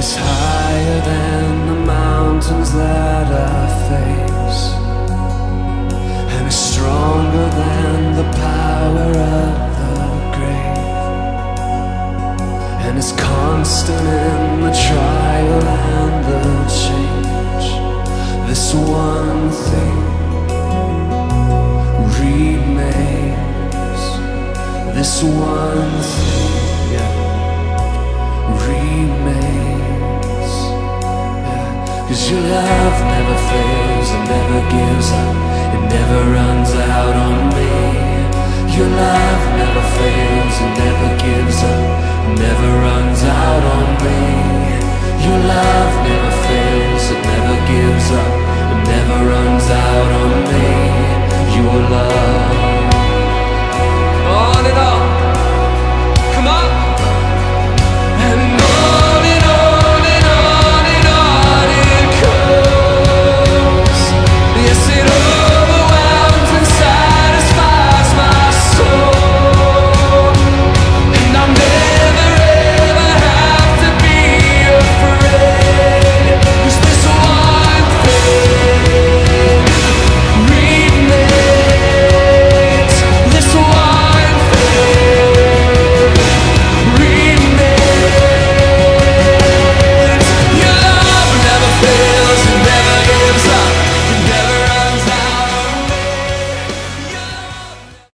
is higher than the mountains that I face, and is stronger than the power of the grave, and is constant in the trial and the change. This one thing remains. This one thing Cause your love never fails, it never gives up, it never runs out on me. Your love never fails, it never gives up, it never runs out on me. Your love never fails, it never gives up, it never runs out on me. Your love.